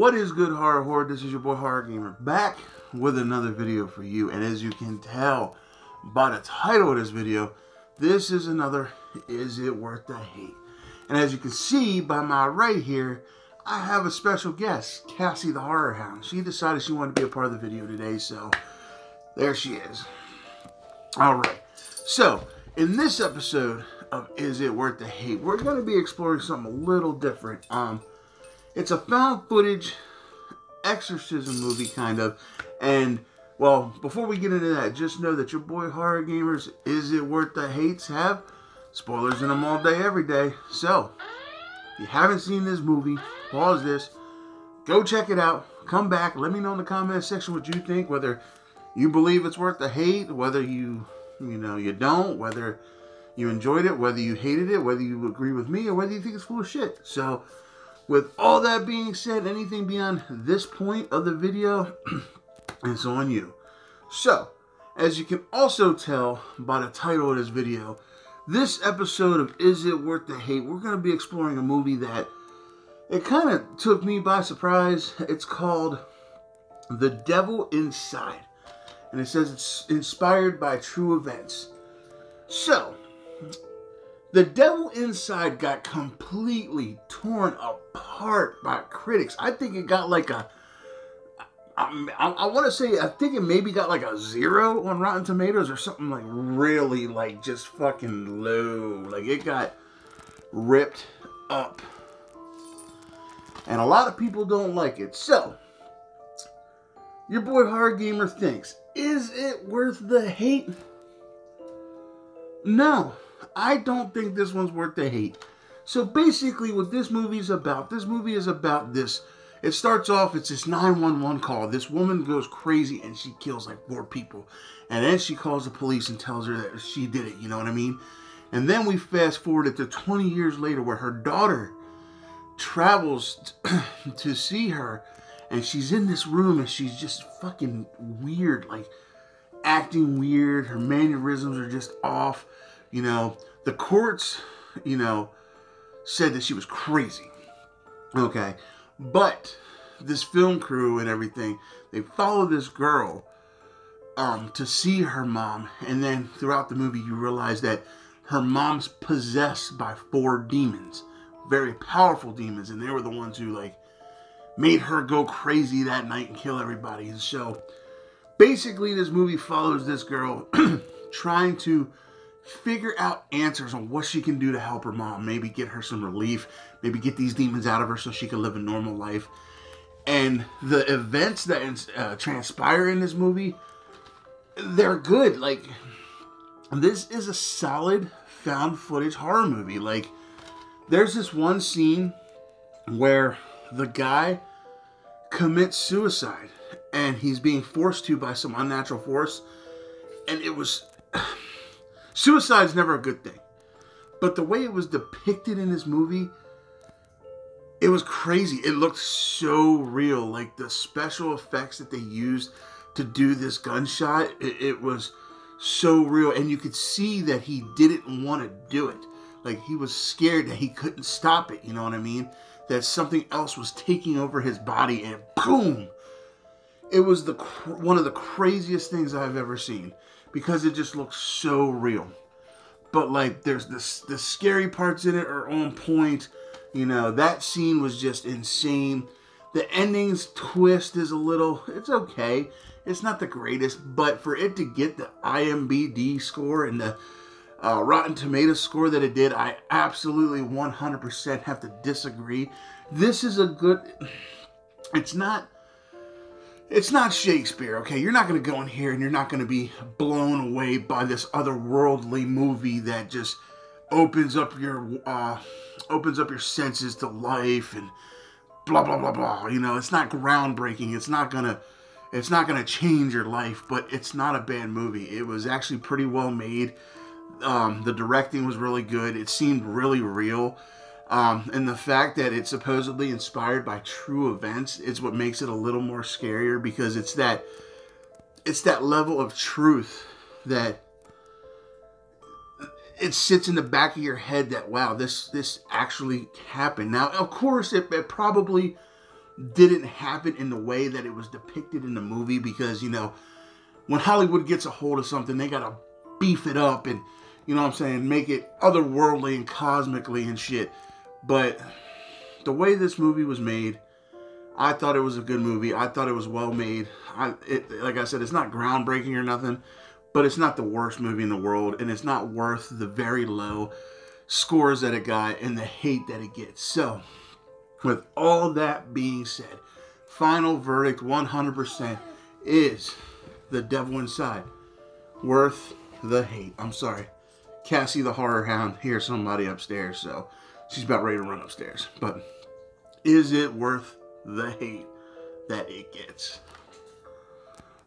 What is good horror horror? This is your boy Horror Gamer back with another video for you. And as you can tell by the title of this video, this is another Is It Worth the Hate? And as you can see by my right here, I have a special guest, Cassie the Horror Hound. She decided she wanted to be a part of the video today, so there she is. Alright, so in this episode of Is It Worth the Hate, we're going to be exploring something a little different. Um, it's a found footage exorcism movie, kind of. And, well, before we get into that, just know that your boy Horror Gamers, Is It Worth the Hates have spoilers in them all day, every day. So, if you haven't seen this movie, pause this, go check it out, come back, let me know in the comment section what you think, whether you believe it's worth the hate, whether you, you know, you don't, whether you enjoyed it, whether you hated it, whether you agree with me, or whether you think it's full of shit. So, with all that being said, anything beyond this point of the video, it's on you. So, as you can also tell by the title of this video, this episode of Is It Worth the Hate, we're going to be exploring a movie that it kind of took me by surprise. It's called The Devil Inside. And it says it's inspired by true events. So, the Devil Inside got completely torn apart by critics. I think it got like a. I, I, I want to say, I think it maybe got like a zero on Rotten Tomatoes or something like really, like just fucking low. Like it got ripped up. And a lot of people don't like it. So, your boy Horror Gamer thinks, is it worth the hate? No. I don't think this one's worth the hate. So basically, what this movie is about, this movie is about this. It starts off, it's this 911 call. This woman goes crazy and she kills like four people. And then she calls the police and tells her that she did it, you know what I mean? And then we fast forward it to 20 years later where her daughter travels to see her. And she's in this room and she's just fucking weird, like acting weird. Her mannerisms are just off. You know, the courts, you know, said that she was crazy. Okay. But this film crew and everything, they follow this girl um, to see her mom. And then throughout the movie, you realize that her mom's possessed by four demons. Very powerful demons. And they were the ones who, like, made her go crazy that night and kill everybody. And so, basically, this movie follows this girl trying to figure out answers on what she can do to help her mom. Maybe get her some relief. Maybe get these demons out of her so she can live a normal life. And the events that uh, transpire in this movie, they're good. Like, this is a solid found footage horror movie. Like, there's this one scene where the guy commits suicide and he's being forced to by some unnatural force. And it was Suicide's never a good thing. But the way it was depicted in this movie, it was crazy. It looked so real. Like the special effects that they used to do this gunshot, it, it was so real. And you could see that he didn't want to do it. Like he was scared that he couldn't stop it. You know what I mean? That something else was taking over his body and boom. It was the one of the craziest things I've ever seen because it just looks so real. But like, there's this the scary parts in it are on point. You know, that scene was just insane. The ending's twist is a little, it's okay. It's not the greatest, but for it to get the IMBD score and the uh, Rotten Tomatoes score that it did, I absolutely 100% have to disagree. This is a good, it's not it's not Shakespeare, okay? You're not going to go in here and you're not going to be blown away by this otherworldly movie that just opens up your uh, opens up your senses to life and blah blah blah blah. You know, it's not groundbreaking. It's not gonna it's not gonna change your life, but it's not a bad movie. It was actually pretty well made. Um, the directing was really good. It seemed really real. Um, and the fact that it's supposedly inspired by true events is what makes it a little more scarier because it's that it's that level of truth that it sits in the back of your head that wow this this actually happened now of course it, it probably didn't happen in the way that it was depicted in the movie because, you know, when Hollywood gets a hold of something, they got to beef it up and, you know what I'm saying, make it otherworldly and cosmically and shit. But the way this movie was made, I thought it was a good movie. I thought it was well made. I, it, like I said, it's not groundbreaking or nothing, but it's not the worst movie in the world, and it's not worth the very low scores that it got and the hate that it gets. So, with all that being said, final verdict 100% is The Devil Inside. Worth the hate. I'm sorry. Cassie the horror hound hears somebody upstairs, so she's about ready to run upstairs. But is it worth the hate that it gets?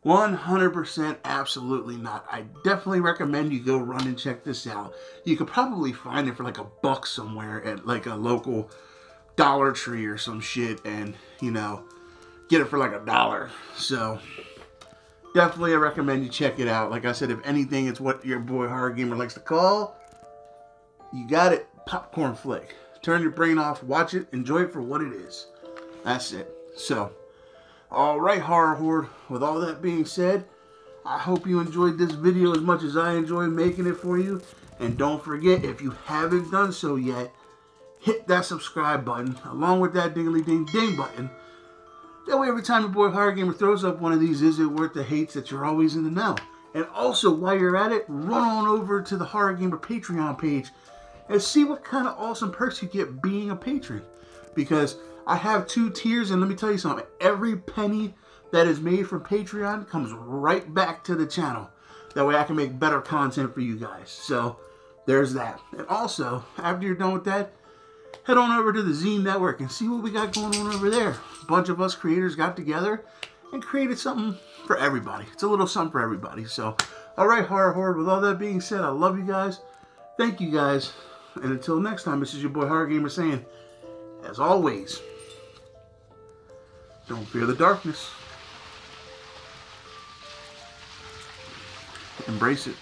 100% absolutely not. I definitely recommend you go run and check this out. You could probably find it for like a buck somewhere at like a local Dollar Tree or some shit and, you know, get it for like a dollar. So, definitely I recommend you check it out. Like I said, if anything, it's what your boy Horror Gamer likes to call. You got it. Popcorn flick. Turn your brain off, watch it, enjoy it for what it is. That's it. So, alright Horror Horde, with all that being said, I hope you enjoyed this video as much as I enjoyed making it for you. And don't forget, if you haven't done so yet, hit that subscribe button along with that dingly ding ding button. That way, every time your boy Horror Gamer throws up one of these, is it worth the hates that you're always in the know? And also, while you're at it, run on over to the Horror Gamer Patreon page and see what kind of awesome perks you get being a patron. Because I have two tiers, and let me tell you something. Every penny that is made from Patreon comes right back to the channel. That way I can make better content for you guys. So, there's that. And also, after you're done with that, head on over to the Zine Network and see what we got going on over there. A bunch of us creators got together and created something for everybody. It's a little something for everybody. So, all right, Horror Horde, with all that being said, I love you guys. Thank you guys. And until next time, this is your boy Horror Gamer saying, as always, don't fear the darkness. Embrace it.